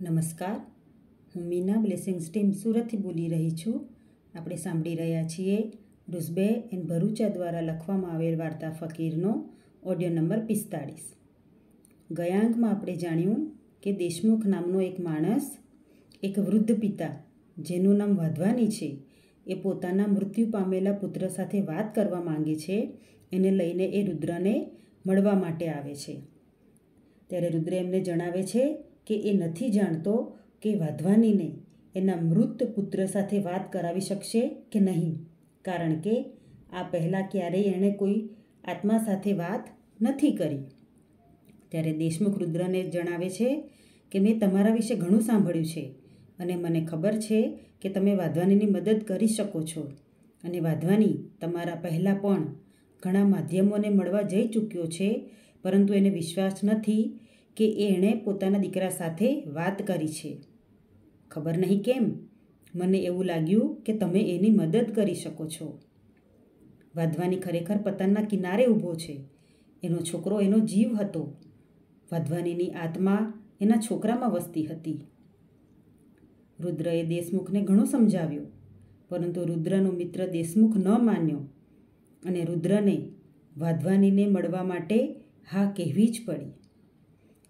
નમસ્કાર. હું Meena blessings team સુરતથી બોલી રહી છું. આપણે સાંભળી રહ્યા છીએ રુઝબે એન્ડ ભરૂચા દ્વારા લખવામાં આવેલ વાર્તા ફકીરનો ઓડિયો નંબર પિસ્તાળીસ. ગયા અંકમાં આપણે જાણ્યું કે દેશમુખ નામનો એક માણસ, એક વૃદ્ધ પિતા, જેનું નામ વાધવાની છે, એ પોતાના મૃત્યુ પામેલા પુત્ર સાથે વાત કરવા માંગે છે, એને લઈને એ રુદ્રને મળવા માટે આવે છે. ત્યારે રુદ્ર એમને જણાવે છે કે એ નથી જાણતો કે વાધવાનીને એના મૃત પુત્ર સાથે વાત કરાવી શકશે કે નહીં? કારણ કે આ પહેલાં ક્યારેય એણે કોઈ આત્મા સાથે વાત નથી કરી. ત્યારે દેશમુખ રુદ્રને જણાવે છે કે મેં તમારા વિશે ઘણું સાંભળ્યું છે અને મને ખબર છે કે તમે વાધવાનીની મદદ કરી શકો છો. અને વાધવાની તમારા પહેલાં પણ ઘણા માધ્યમોને મળવા જઈ ચૂક્યો છે, પરંતુ એને વિશ્વાસ નથી કે એણે પોતાના દીકરા સાથે વાત કરી છે. ખબર નહીં કેમ? મને એવું લાગ્યું કે તમે એની મદદ કરી શકો છો. વાધવાની ખરેખર પતનના કિનારે ઊભો છે. એનો છોકરો એનો જીવ હતો. વાધવાનીની આત્મા એના છોકરામાં વસતી હતી. રુદ્રએ દેશમુખને ઘણો સમજાવ્યું, પરંતુ રુદ્રનો મિત્ર દેશમુખ ન માન્યો અને રુદ્રને વાધવાનીને મળવા માટે હા કહેવી જ પડી.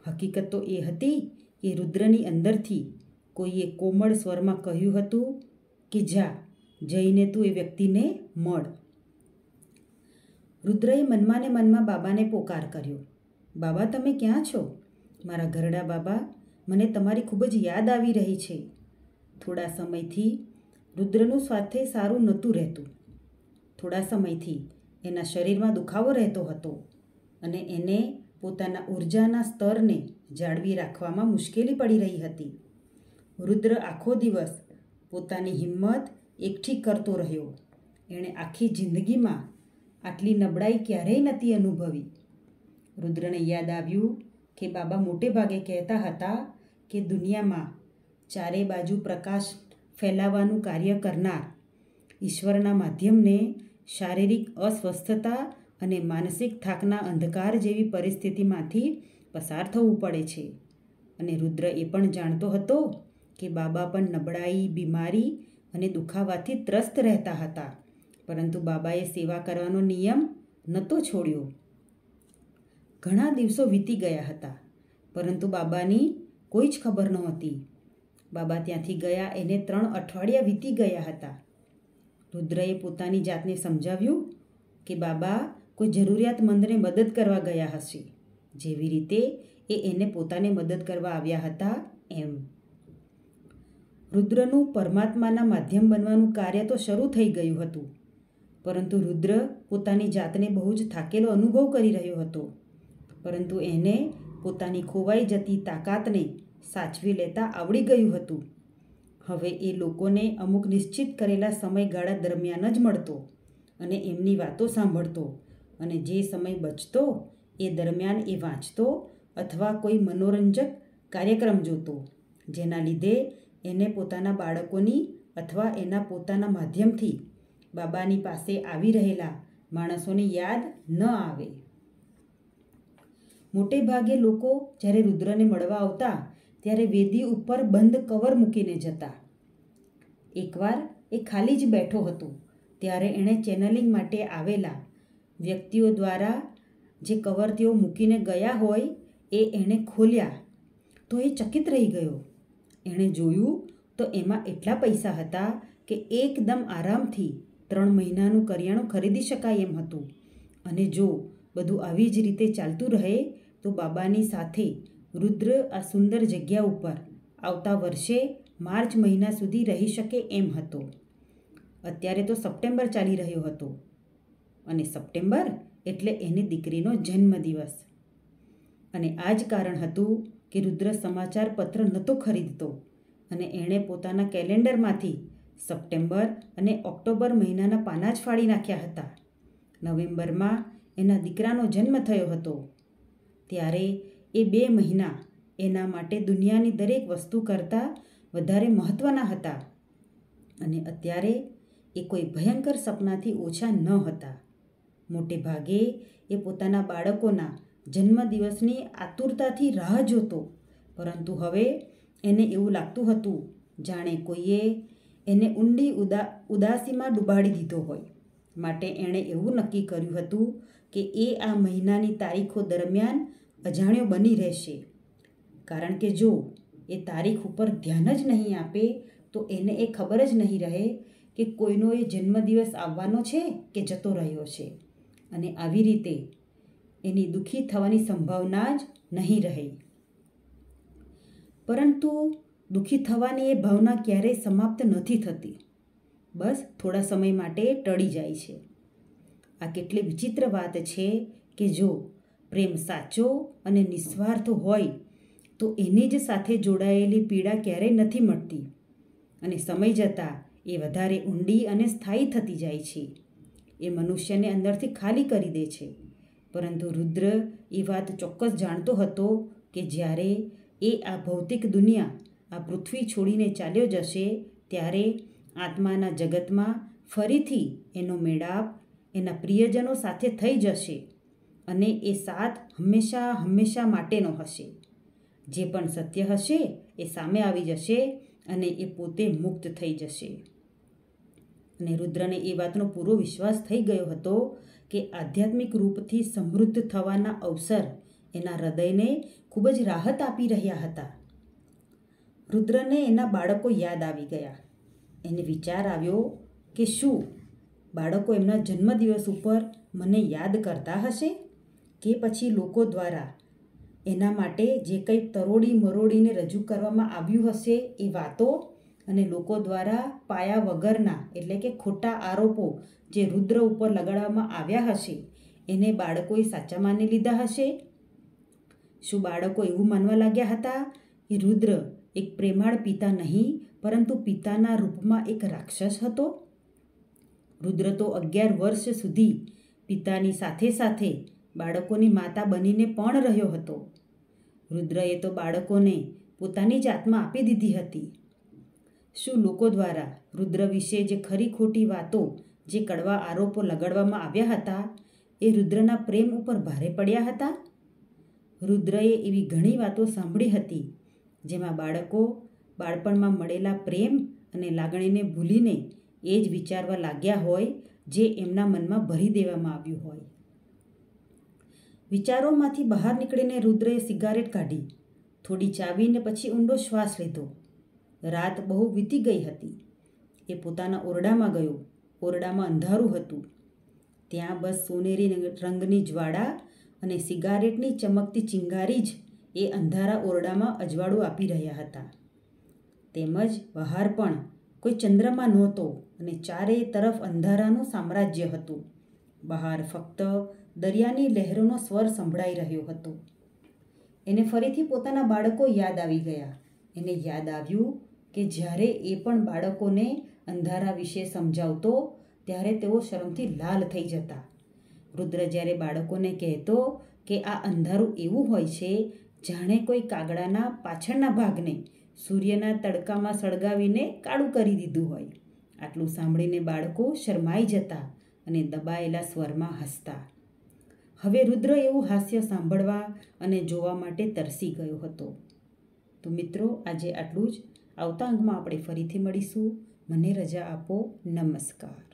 હકીકત તો એ હતી કે રુદ્રની અંદરથી કોઈએ કોમળ સ્વરમાં કહ્યું હતું કે, જા, જઈને તું એ વ્યક્તિને મળ. રુદ્રએ મનમાં ને મનમાં બાબાને પોકાર કર્યો. બાબા, તમે ક્યાં છો? મારા ઘરડા બાબા, મને તમારી ખૂબ જ યાદ આવી રહી છે. થોડા સમયથી રુદ્રનું સ્વાસ્થ્ય સારું નહોતું રહેતું. થોડા સમયથી એના શરીરમાં દુખાવો રહેતો હતો અને એને પોતાના ઉર્જાના સ્તરને જાળવી રાખવામાં મુશ્કેલી પડી રહી હતી. રુદ્ર આખો દિવસ પોતાની હિંમત એકઠી કરતો રહ્યો. એણે આખી જિંદગીમાં આટલી નબળાઈ ક્યારેય નથી અનુભવી. રુદ્રને યાદ આવ્યું કે બાબા મોટે ભાગે કહેતા હતા કે દુનિયામાં ચારે બાજુ પ્રકાશ ફેલાવવાનું કાર્ય કરનાર ઈશ્વરના માધ્યમને શારીરિક અસ્વસ્થતા અને માનસિક થાકના અંધકાર જેવી પરિસ્થિતિમાંથી પસાર થવું પડે છે. અને રુદ્ર એ પણ જાણતો હતો કે બાબા પણ નબળાઈ, બીમારી અને દુખાવાથી ત્રસ્ત રહેતા હતા. પરંતુ બાબાએ સેવા કરવાનો નિયમ નહોતો છોડ્યો. ઘણા દિવસો વીતી ગયા હતા, પરંતુ બાબાની કોઈ જ ખબર નહોતી. બાબા ત્યાંથી ગયા, એને ત્રણ અઠવાડિયા વીતી ગયા હતા. રુદ્રએ પોતાની જાતને સમજાવ્યું કે બાબા કોઈ જરૂરિયાતમંદને મદદ કરવા ગયા હશે. જેવી રીતે એ એને પોતાને મદદ કરવા આવ્યા હતા એમ. રુદ્રનું પરમાત્માના માધ્યમ બનવાનું કાર્ય તો શરૂ થઈ ગયું હતું. પરંતુ રુદ્ર પોતાની જાતને બહુ જ થાકેલો અનુભવ કરી રહ્યો હતો. પરંતુ એને પોતાની ખોવાઈ જતી તાકાતને સાચવી લેતા આવડી ગયું હતું. હવે એ લોકોને અમુક નિશ્ચિત કરેલા સમયગાળા દરમિયાન જ મળતો અને એમની વાતો સાંભળતો. અને જે સમય બચતો એ દરમિયાન એ વાંચતો અથવા કોઈ મનોરંજક કાર્યક્રમ જોતો, જેના લીધે એને પોતાના બાળકોની અથવા એના પોતાના માધ્યમથી બાબાની પાસે આવી રહેલા માણસોની યાદ ન આવે. મોટે ભાગે લોકો જ્યારે રુદ્રને મળવા આવતા ત્યારે વેદી ઉપર બંધ કવર મૂકીને જતા. એકવાર એ ખાલી જ બેઠો હતો, ત્યારે એણે ચેનલિંગ માટે આવેલા વ્યક્તિઓ દ્વારા જે કવર તેઓ મૂકીને ગયા હોય એ એણે ખોલ્યા તો એ ચકિત રહી ગયો. એણે જોયું તો એમાં એટલા પૈસા હતા કે એકદમ આરામથી ત્રણ મહિનાનું કરિયાણું ખરીદી શકાય એમ હતું. અને જો બધું આવી જ રીતે ચાલતું રહે તો બાબાની સાથે રુદ્ર આ સુંદર જગ્યા ઉપર આવતા વર્ષે માર્ચ મહિના સુધી રહી શકે એમ હતો. અત્યારે તો સપ્ટેમ્બર ચાલી રહ્યો હતો. અને સપ્ટેમ્બર એટલે એની દીકરીનો જન્મદિવસ. અને આ જ કારણ હતું કે રુદ્ર સમાચાર પત્ર નહોતો ખરીદતો અને એણે પોતાના કેલેન્ડરમાંથી સપ્ટેમ્બર અને ઓક્ટોબર મહિનાના પાના જ ફાડી નાખ્યા હતા. નવેમ્બરમાં એના દીકરાનો જન્મ થયો હતો. ત્યારે એ બે મહિના એના માટે દુનિયાની દરેક વસ્તુ કરતાં વધારે મહત્ત્વના હતા. અને અત્યારે એ કોઈ ભયંકર સપનાથી ઓછા ન હતા. મોટે ભાગે એ પોતાના બાળકોના જન્મદિવસની આતુરતાથી રાહ જોતો. પરંતુ હવે એને એવું લાગતું હતું, જાણે કોઈએ એને ઊંડી ઉદા, ઉદાસીમાં ડૂબાડી દીધો હોય. માટે એણે એવું નક્કી કર્યું હતું કે એ આ મહિનાની તારીખો દરમિયાન અજાણ્યો બની રહેશે. કારણ કે જો એ તારીખ ઉપર ધ્યાન જ નહીં આપે, તો એને એ ખબર જ નહીં રહે કે કોઈનો એ જન્મદિવસ આવવાનો છે કે જતો રહ્યો છે. અને આવી રીતે એની દુઃખી થવાની સંભાવના જ નહીં રહે. પરંતુ દુઃખી થવાની એ ભાવના ક્યારેય સમાપ્ત નથી થતી. બસ થોડા સમય માટે ટળી જાય છે. આ કેટલી વિચિત્ર વાત છે કે જો પ્રેમ સાચો અને નિસ્વાર્થ હોય, તો એની જ સાથે જોડાયેલી પીડા ક્યારેય નથી મળતી. અને સમય જતાં એ વધારે ઊંડી અને સ્થાયી થતી જાય છે. એ મનુષ્યને અંદરથી ખાલી કરી દે છે. પરંતુ રુદ્ર એ વાત ચોક્કસ જાણતો હતો કે જ્યારે એ આ ભૌતિક દુનિયા, આ પૃથ્વી છોડીને ચાલ્યો જશે, ત્યારે આત્માના જગતમાં ફરીથી એનો મેળાપ એના પ્રિયજનો સાથે થઈ જશે અને એ સાથ હંમેશા હંમેશા માટેનો હશે. જે પણ સત્ય હશે એ સામે આવી જશે અને એ પોતે મુક્ત થઈ જશે. અને રુદ્રને એ વાતનો પૂરો વિશ્વાસ થઈ ગયો હતો કે આધ્યાત્મિક રૂપથી સમૃદ્ધ થવાના અવસર એના હૃદયને ખૂબ જ રાહત આપી રહ્યા હતા. રુદ્રને એના બાળકો યાદ આવી ગયા. એને વિચાર આવ્યો કે શું, બાળકો એમના જન્મદિવસ ઉપર મને યાદ કરતા હશે કે પછી લોકો દ્વારા એના માટે જે કંઈ તરોડી મરોડીને રજૂ કરવામાં આવ્યું હશે એ વાતો અને લોકો દ્વારા પાયા વગરના, એટલે કે ખોટા આરોપો જે રુદ્ર ઉપર લગાડવામાં આવ્યા હશે, એને બાળકોએ સાચા માની લીધા હશે? શું બાળકો એવું માનવા લાગ્યા હતા કે રુદ્ર એક પ્રેમાળ પિતા નહીં, પરંતુ પિતાના રૂપમાં એક રાક્ષસ હતો? રુદ્ર તો અગિયાર વર્ષ સુધી પિતાની સાથે સાથે બાળકોની માતા બનીને પણ રહ્યો હતો. રુદ્રએ તો બાળકોને પોતાની જ આત્મા આપી દીધી હતી. શું લોકો દ્વારા રુદ્ર વિશે જે ખરી ખોટી વાતો, જે કડવા આરોપો લગાડવામાં આવ્યા હતા, એ રુદ્રના પ્રેમ ઉપર ભારે પડ્યા હતા? રુદ્રએ એવી ઘણી વાતો સાંભળી હતી, જેમાં બાળકો, બાળપણમાં મળેલા પ્રેમ અને લાગણીને ભૂલીને એ જ વિચારવા લાગ્યા હોય, જે એમના મનમાં ભરી દેવામાં આવ્યું હોય. વિચારોમાંથી બહાર નીકળીને રુદ્રએ સિગારેટ કાઢી, થોડી ચાવીને પછી ઊંડો શ્વાસ લીધો. રાત બહુ વીતી ગઈ હતી. એ પોતાના ઓરડામાં ગયો. ઓરડામાં અંધારું હતું. ત્યાં બસ સોનેરી રંગની જ્વાળા અને સિગારેટની ચમકતી ચિંગારી જ એ અંધારા ઓરડામાં અજવાળું આપી રહ્યા હતા. તેમજ બહાર પણ કોઈ ચંદ્રમા નહોતો અને ચારેય તરફ અંધારાનું સામ્રાજ્ય હતું. બહાર ફક્ત દરિયાની લહેરોનો સ્વર સંભળાઈ રહ્યો હતો. એને ફરીથી પોતાના બાળકો યાદ આવી ગયા. એને યાદ આવ્યું કે જ્યારે એ પણ બાળકોને અંધારા વિશે સમજાવતો, ત્યારે તેઓ શરમથી લાલ થઈ જતા. રુદ્ર જ્યારે બાળકોને કહેતો કે આ અંધારું એવું હોય છે, જાણે કોઈ કાગડાના પાછળના ભાગને સૂર્યના તડકામાં સળગાવીને કાળું કરી દીધું હોય. આટલું સાંભળીને બાળકો શરમાઈ જતા અને દબાયેલા સ્વરમાં હસતા. હવે રુદ્ર એવું હાસ્ય સાંભળવા અને જોવા માટે તરસી ગયો હતો. તો મિત્રો, આજે આટલું જ. આવતા અંગમાં આપણે ફરીથી મળીશું. મને રજા આપો. નમસ્કાર.